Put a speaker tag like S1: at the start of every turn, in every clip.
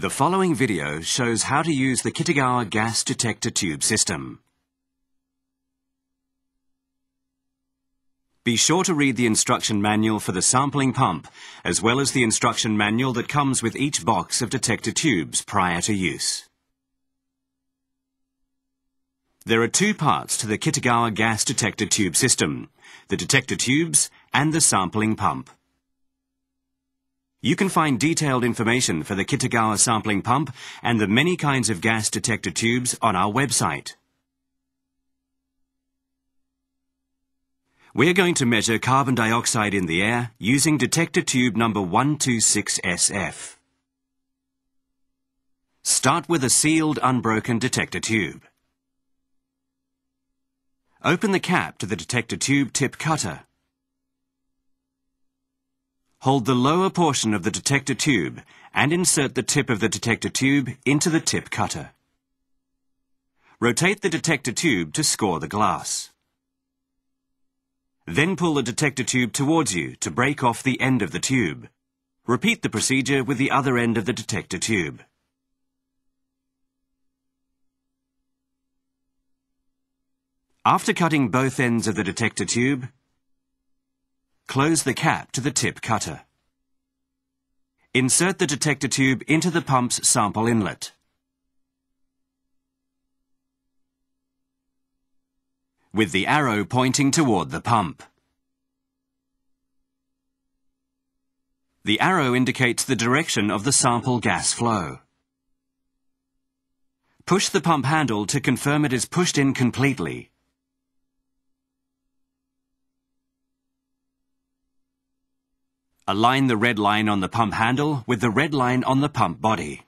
S1: The following video shows how to use the Kitagawa gas detector tube system. Be sure to read the instruction manual for the sampling pump, as well as the instruction manual that comes with each box of detector tubes prior to use. There are two parts to the Kitagawa gas detector tube system, the detector tubes and the sampling pump. You can find detailed information for the Kitagawa sampling pump and the many kinds of gas detector tubes on our website. We're going to measure carbon dioxide in the air using detector tube number 126SF. Start with a sealed unbroken detector tube. Open the cap to the detector tube tip cutter. Hold the lower portion of the detector tube and insert the tip of the detector tube into the tip cutter. Rotate the detector tube to score the glass. Then pull the detector tube towards you to break off the end of the tube. Repeat the procedure with the other end of the detector tube. After cutting both ends of the detector tube, Close the cap to the tip cutter. Insert the detector tube into the pump's sample inlet. With the arrow pointing toward the pump. The arrow indicates the direction of the sample gas flow. Push the pump handle to confirm it is pushed in completely. Align the red line on the pump handle with the red line on the pump body.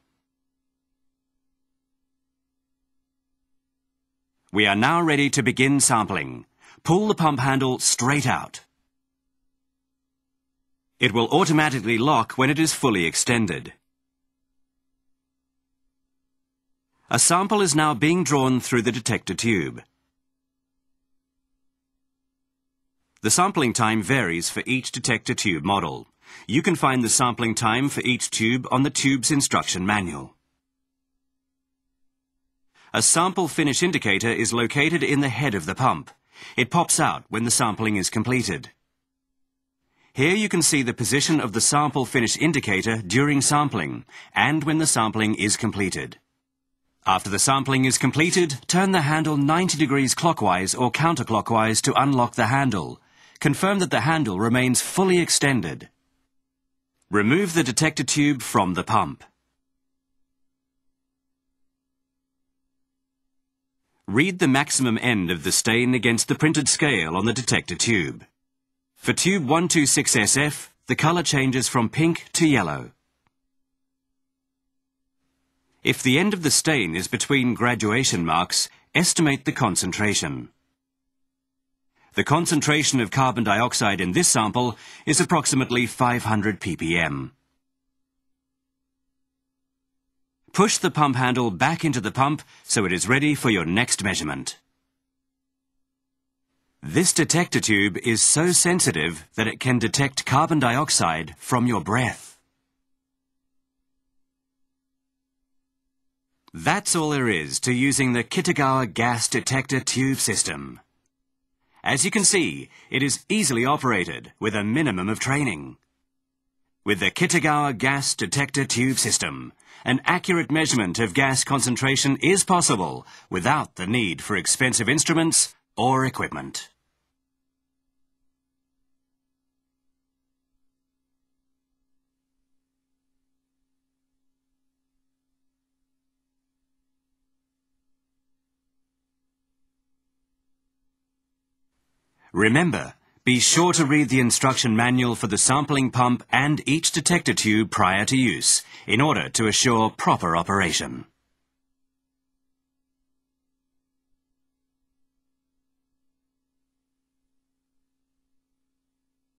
S1: We are now ready to begin sampling. Pull the pump handle straight out. It will automatically lock when it is fully extended. A sample is now being drawn through the detector tube. The sampling time varies for each detector tube model. You can find the sampling time for each tube on the tube's instruction manual. A sample finish indicator is located in the head of the pump. It pops out when the sampling is completed. Here you can see the position of the sample finish indicator during sampling and when the sampling is completed. After the sampling is completed, turn the handle 90 degrees clockwise or counterclockwise to unlock the handle confirm that the handle remains fully extended. Remove the detector tube from the pump. Read the maximum end of the stain against the printed scale on the detector tube. For tube 126SF, the colour changes from pink to yellow. If the end of the stain is between graduation marks, estimate the concentration. The concentration of carbon dioxide in this sample is approximately 500 ppm. Push the pump handle back into the pump so it is ready for your next measurement. This detector tube is so sensitive that it can detect carbon dioxide from your breath. That's all there is to using the Kitagawa gas detector tube system. As you can see, it is easily operated with a minimum of training. With the Kitagawa gas detector tube system, an accurate measurement of gas concentration is possible without the need for expensive instruments or equipment. Remember, be sure to read the instruction manual for the sampling pump and each detector tube prior to use, in order to assure proper operation.